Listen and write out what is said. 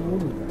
woman.